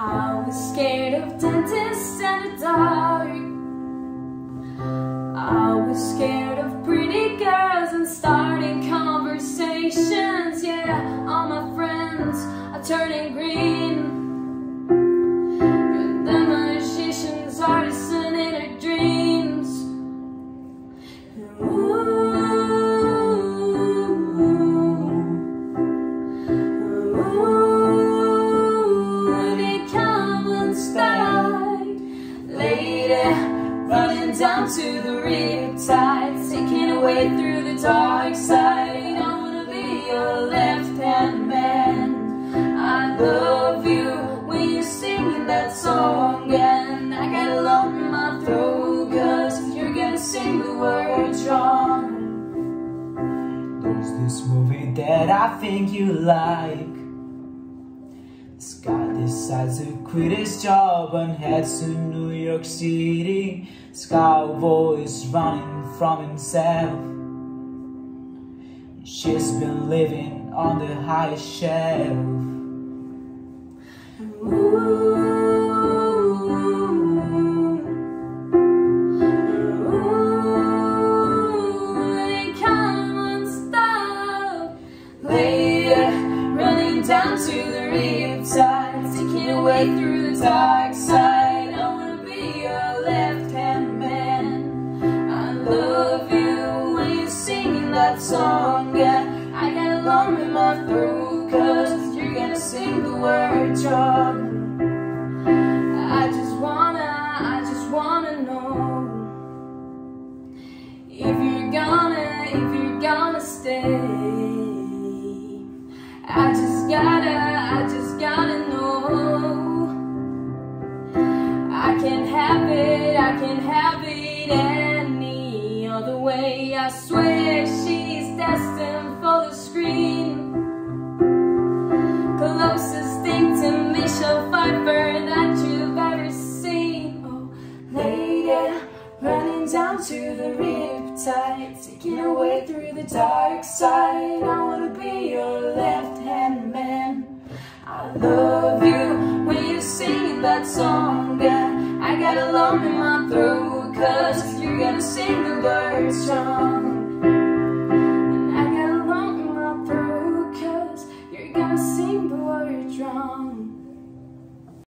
I was scared of dentists and the dark. I was scared of pretty girls and starting conversations. Yeah, all my friends are turning green. The magician's dreams. Ooh, to the riptide, taking away through the dark side. I wanna be your left hand man. I love you when you're singing that song, and I got a lump in my throat, cause you're gonna sing the words wrong. There's this movie that I think you like. Guy decides to quit his job and heads to New York City. This cowboy is running from himself. She's been living on the highest shelf. Down to the riptide, away through the dark side. I wanna be your left hand man. I love you when you're singing that song. Yeah, I got a lump in my throat, cause you're gonna sing the word wrong. I just wanna, I just wanna know if you're gonna, if you're gonna stay. Can't have it any other way. I swear she's destined for the screen. Closest thing to Michelle Pfeiffer that you've ever seen. Oh, lady, running down to the riptide, taking away through the dark side. I wanna be your left hand man. I love you when you sing that song. Yeah, I got a you're gonna sing the bird song. And I got a lump in my throat Cause you're gonna sing the word wrong.